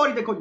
fuori dai coglioni.